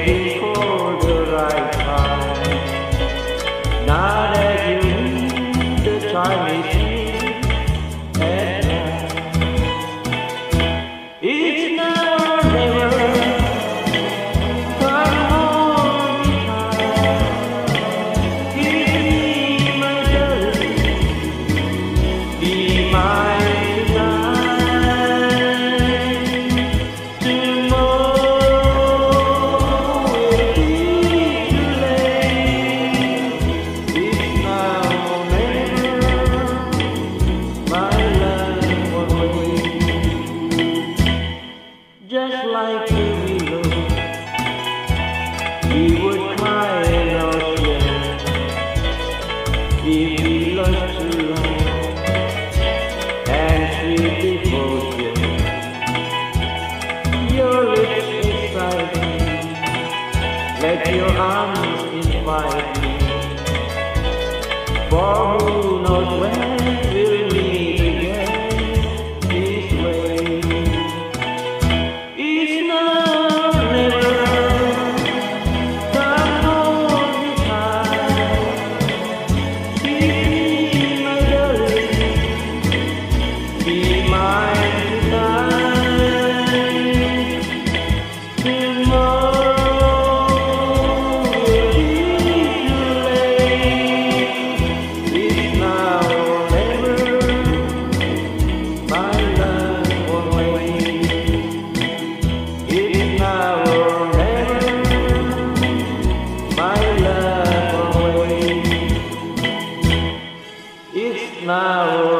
waiting for the right time. Now that you, the time is here. It's now Just like the willow, we would cry our tears if we lost too long and sweet devotion. Your lips excite me, let your arms invite me. For who knows when we'll now